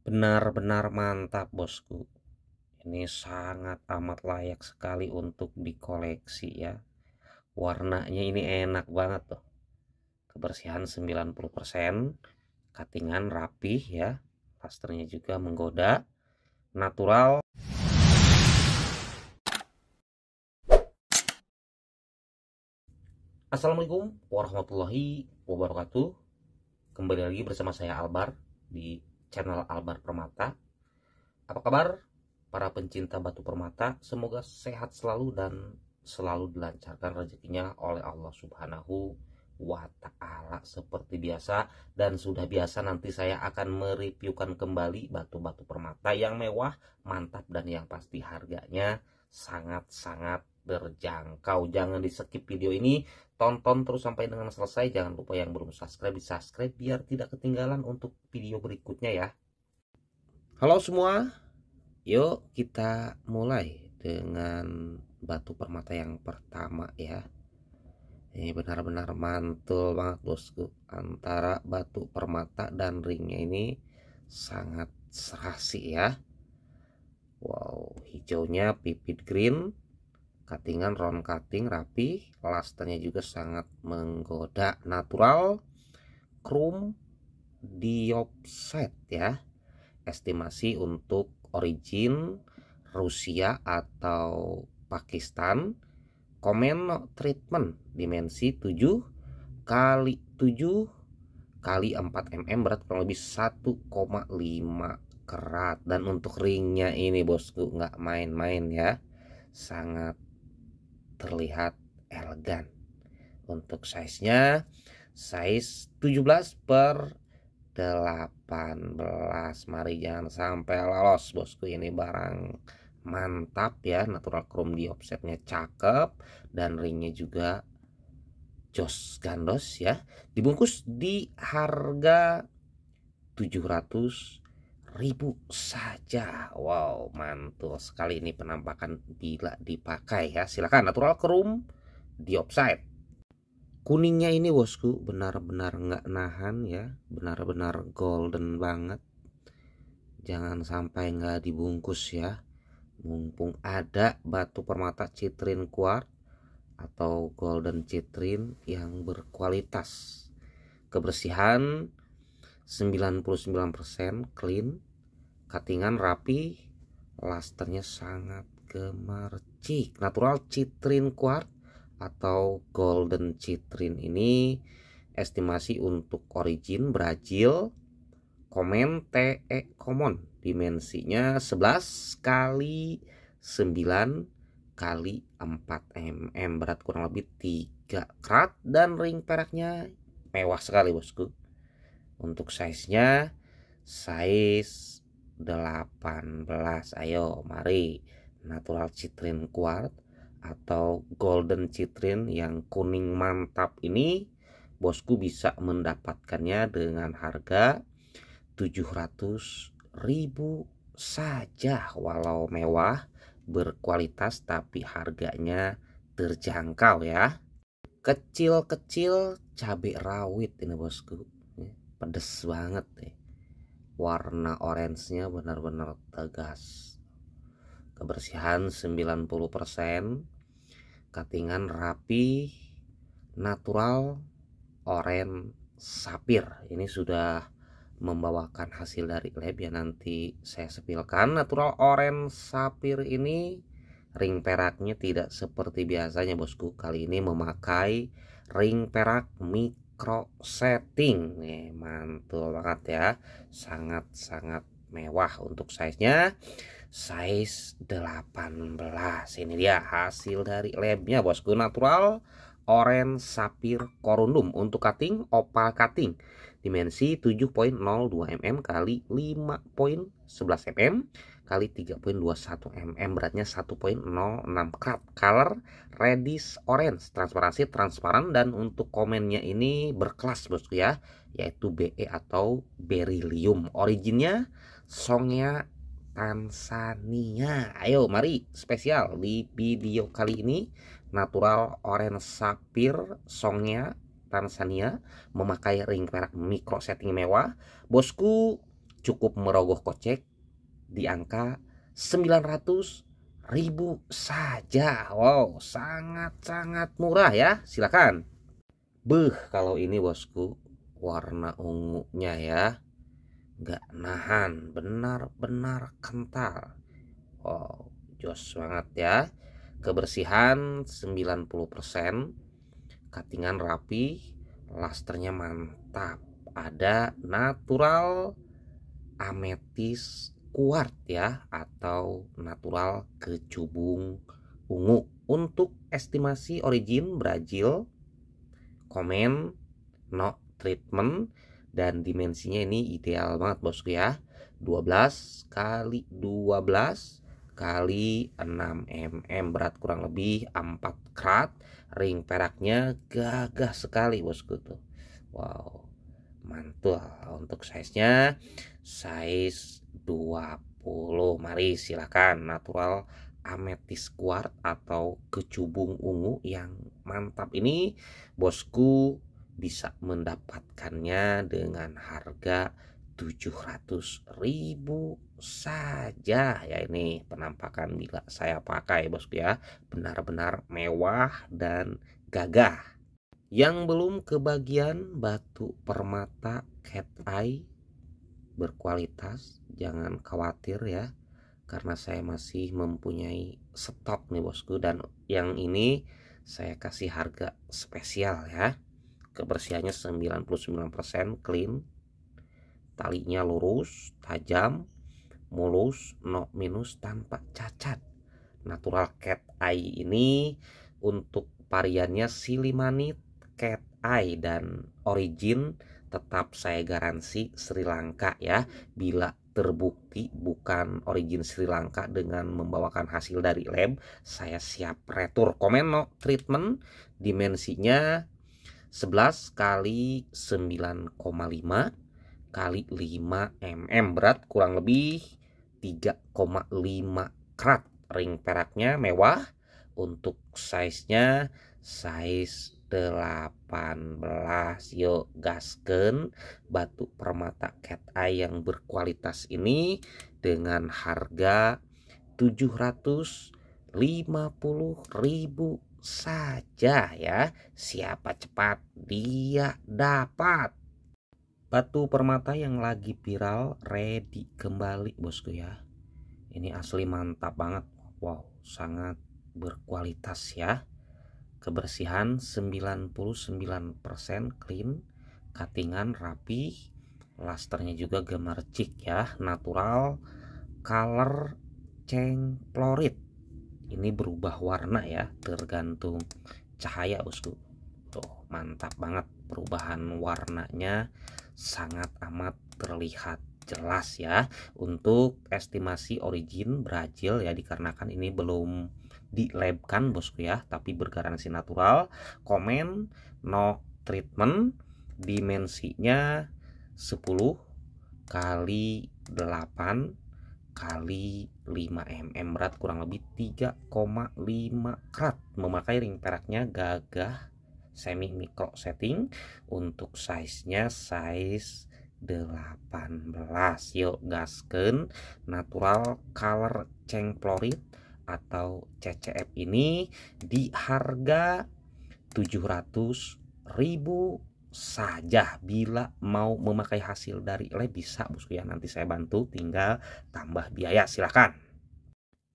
Benar-benar mantap bosku. Ini sangat amat layak sekali untuk dikoleksi ya. Warnanya ini enak banget tuh. Kebersihan 90%, cuttingan rapih ya. Plasternya juga menggoda, natural. Assalamualaikum warahmatullahi wabarakatuh. Kembali lagi bersama saya Albar di channel Albar Permata. Apa kabar para pencinta batu permata? Semoga sehat selalu dan selalu dilancarkan rezekinya oleh Allah Subhanahu wa taala seperti biasa dan sudah biasa nanti saya akan mereviewkan kembali batu-batu permata yang mewah, mantap dan yang pasti harganya sangat-sangat terjangkau. Jangan di skip video ini, tonton terus sampai dengan selesai. Jangan lupa yang belum subscribe di subscribe biar tidak ketinggalan untuk video berikutnya ya. Halo semua, yuk kita mulai dengan batu permata yang pertama ya. Ini benar-benar mantul banget bosku. Antara batu permata dan ringnya ini sangat serasi ya. Wow, hijaunya pipit green, cuttingan round cutting rapi. Lasternya juga sangat menggoda. Natural chrome diopset ya. Estimasi untuk origin Rusia atau Pakistan. Komen treatment dimensi 7 kali 7 kali 4 mm berat kurang lebih 1,5 kerat. Dan untuk ringnya ini bosku nggak main-main ya. Sangat terlihat elegan. Untuk size nya size 17 per 18 mari jangan sampai lolos bosku. Ini barang mantap ya. Natural chrome di offsetnya cakep. Dan ringnya juga jos gandos ya. Dibungkus di harga 700 ribu saja. Wow mantul sekali ini penampakan bila dipakai ya. Silakan natural chrome di offside kuningnya ini bosku benar-benar nggak nahan ya. Benar-benar golden banget. Jangan sampai nggak dibungkus ya. Mumpung ada batu permata citrin kuart atau golden citrin yang berkualitas kebersihan 99% clean cuttingan rapi lasternya sangat gemercik. Natural citrin quart atau golden citrin ini estimasi untuk origin Brazil komen TE common. Dimensinya 11 kali 9 kali 4 mm berat kurang lebih 3 karat dan ring peraknya mewah sekali bosku untuk size-nya size 18 ayo mari. Natural citrin quart atau golden citrin yang kuning mantap ini bosku bisa mendapatkannya dengan harga 700 ribu saja. Walau mewah berkualitas tapi harganya terjangkau ya. Kecil-kecil cabai rawit ini bosku pedes banget deh warna orange-nya benar-benar tegas. Kebersihan 90% cuttingan rapi natural orange sapir. Ini sudah membawakan hasil dari lab ya nanti saya sepilkan. Natural orange sapir ini ring peraknya tidak seperti biasanya bosku. Kali ini memakai ring perak mik micro setting. Nih mantul banget ya. Sangat-sangat mewah untuk size nya size 18 ini dia hasil dari labnya bosku. Natural orange sapphire corundum untuk cutting opal cutting. Dimensi 7.02 mm kali 5.11 mm kali 3.21 mm beratnya 1.06 karat color reddish orange. Transparansi transparan dan untuk komennya ini berkelas bosku ya. Yaitu BE atau beryllium. Originnya songnya Tanzania. Ayo mari spesial di video kali ini. Natural orange sapphire songnya Tanzania memakai ring perak micro setting mewah. Bosku cukup merogoh kocek di angka 900 ribu saja. Wow sangat-sangat murah ya. Silakan. Beh kalau ini bosku warna ungunya ya. Nggak nahan benar-benar kental. Wow jos banget ya. Kebersihan 90% cuttingan rapi lasternya mantap. Ada natural ametis kuart ya atau natural kecubung ungu. Untuk estimasi origin Brazil komen no treatment dan dimensinya ini ideal banget bosku ya. 12 kali 12 kali 6 mm berat kurang lebih 4 karat ring peraknya gagah sekali bosku tuh. Wow mantul. Untuk size nya size 20 mari silakan. Natural ametis quartz atau kecubung ungu yang mantap ini bosku bisa mendapatkannya dengan harga 700 ribu saja. Ya ini penampakan bila saya pakai bosku ya. Benar-benar mewah dan gagah. Yang belum kebagian batu permata cat eye berkualitas jangan khawatir ya karena saya masih mempunyai stok nih bosku. Dan yang ini saya kasih harga spesial ya. Kebersihannya 99% clean. Talinya lurus tajam mulus no minus tanpa cacat. Natural cat eye ini untuk variannya silimanit cat eye dan origin tetap saya garansi Sri Lanka ya. Bila terbukti bukan origin Sri Lanka dengan membawakan hasil dari lab saya siap retur komen no treatment dimensinya 11 kali 9,5 kali 5 mm berat kurang lebih 3,5 karat ring peraknya mewah. Untuk size-nya size 18 yuk gasken batu permata cat eye yang berkualitas ini dengan harga 750.000 saja ya. Siapa cepat dia dapat. Batu permata yang lagi viral ready kembali bosku ya. Ini asli mantap banget. Wow sangat berkualitas ya kebersihan 99% clean cuttingan rapi lasternya juga gemercik ya natural color cengplorit ini berubah warna ya tergantung cahaya bosku. Tuh mantap banget perubahan warnanya sangat amat terlihat jelas ya. Untuk estimasi origin Brazil ya dikarenakan ini belum dilabkan bosku ya tapi bergaransi natural komen no treatment dimensinya 10 kali 8 kali 5 mm berat kurang lebih 3,5 karat memakai ring peraknya gagah semi micro setting untuk size nya size 18 yuk gasken natural color cengplorit atau CCF ini di harga 700 ribu saja bila mau memakai hasil dari lab bisa bosku ya nanti saya bantu tinggal tambah biaya silahkan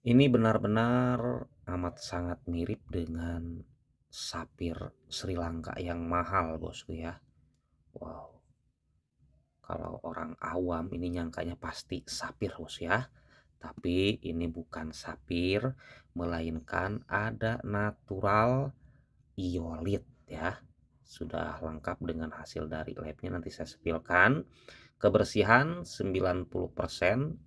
ini benar-benar amat sangat mirip dengan sapir Sri Lanka yang mahal bosku ya wow. Kalau orang awam ini nyangkanya pasti sapir bos ya tapi ini bukan sapir melainkan ada natural iolit ya. Sudah lengkap dengan hasil dari labnya nanti saya sepilkan. Kebersihan 90%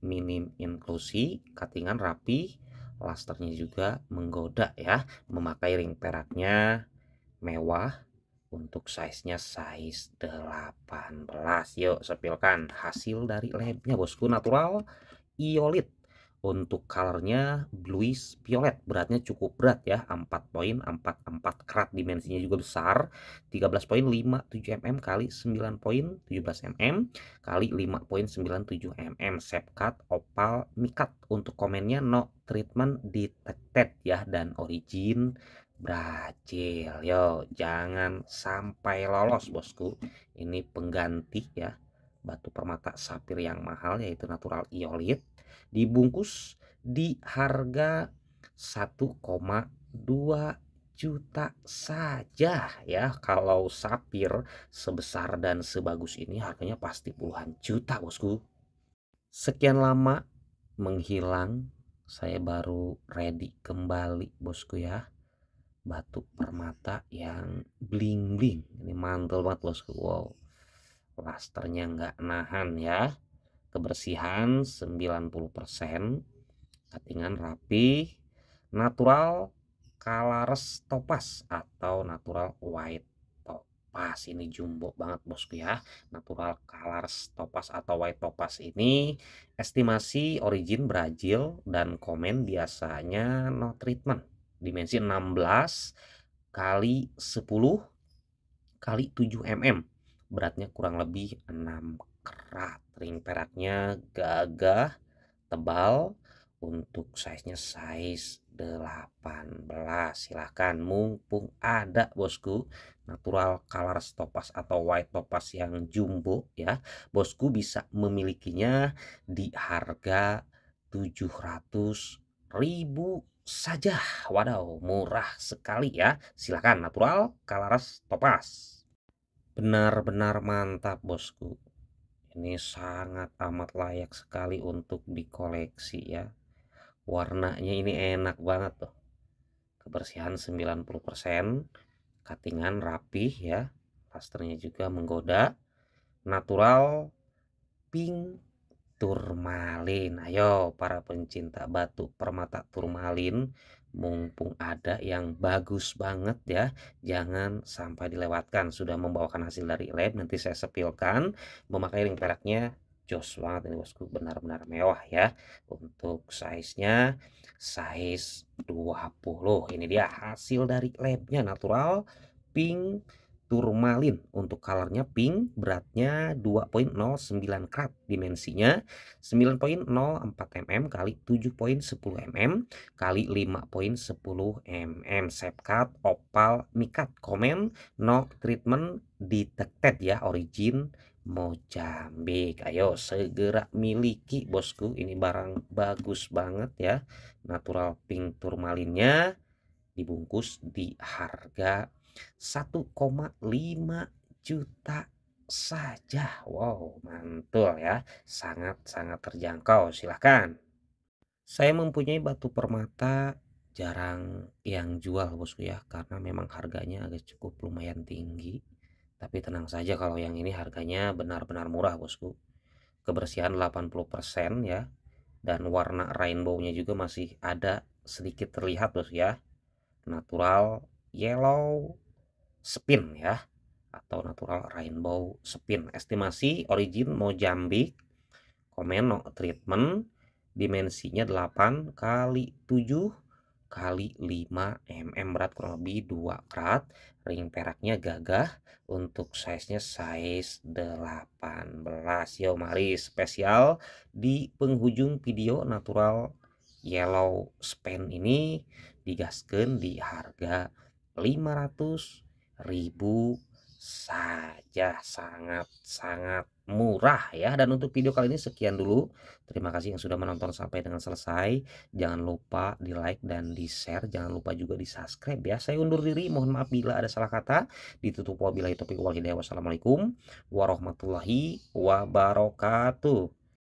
minim inklusi cuttingan rapi lasternya juga menggoda ya. Memakai ring peraknya mewah untuk size-nya size 18 yuk sepilkan hasil dari labnya bosku. Natural iolit untuk colornya bluish violet. Beratnya cukup berat ya 4.44 karat dimensinya juga besar. 13.57 mm kali 9.17 mm kali 5.97 mm shape cut opal mikat. Untuk komennya no treatment detected ya. Dan origin Brazil. Yo jangan sampai lolos bosku. Ini pengganti ya batu permata sapir yang mahal yaitu natural iolit dibungkus di harga 1,2 juta saja ya. Kalau sapir sebesar dan sebagus ini harganya pasti puluhan juta bosku. Sekian lama menghilang saya baru ready kembali bosku ya. Batu permata yang bling bling ini mantul banget bosku. Wow plasternya nggak nahan ya. Kebersihan 90% cuttingan rapi natural colors topas atau natural white topas ini jumbo banget bosku ya. Natural colors topas atau white topas ini estimasi origin Brazil dan komen biasanya no treatment. Dimensi 16 kali 10 kali 7 mm beratnya kurang lebih 6 kerat. Ring peraknya gagah tebal. Untuk size-nya size 18 silahkan mumpung ada bosku. Natural color topas atau white topas yang jumbo ya. Bosku bisa memilikinya di harga 700 ribu saja. Wadaw murah sekali ya. Silahkan natural color topas benar-benar mantap bosku. Ini sangat amat layak sekali untuk dikoleksi ya. Warnanya ini enak banget tuh. Kebersihan 90% cuttingan rapih ya. Plasternya juga menggoda. Natural pink turmalin. Ayo para pencinta batu permata turmalin mumpung ada yang bagus banget ya. Jangan sampai dilewatkan. Sudah membawakan hasil dari lab nanti saya sepilkan. Memakai ring peraknya jos banget ini bosku. Benar-benar mewah ya. Untuk size nya size 20 ini dia hasil dari labnya natural pink turmalin untuk colornya pink beratnya 2.09 karat dimensinya. 9.04 mm kali 7.10 mm kali 5.10 mm. Shape cut opal mikat. Komen no treatment detected ya origin Mojambik ayo segera miliki bosku. Ini barang bagus banget ya. Natural pink turmalinnya dibungkus di harga 1,5 juta saja. Wow, mantul ya. Sangat-sangat terjangkau. Silahkan. Saya mempunyai batu permata jarang yang jual bosku ya. Karena memang harganya agak cukup lumayan tinggi. Tapi tenang saja kalau yang ini harganya benar-benar murah bosku. Kebersihan 80% ya. Dan warna rainbow-nya juga masih ada sedikit terlihat bosku ya. Natural yellow spin ya atau natural rainbow spin. Estimasi origin Mozambik Komeno treatment dimensinya 8 kali 7 kali 5 mm berat kurang lebih 2 karat ring peraknya gagah untuk size nya size 18 yo mari spesial di penghujung video natural yellow span ini digaskan di harga 500 ribu saja. Sangat-sangat murah ya. Dan untuk video kali ini sekian dulu. Terima kasih yang sudah menonton sampai dengan selesai. Jangan lupa di like dan di share jangan lupa juga di subscribe ya. Saya undur diri. Mohon maaf bila ada salah kata. Ditutup wabillahi taufiq wal hidayah. Wassalamualaikum warahmatullahi wabarakatuh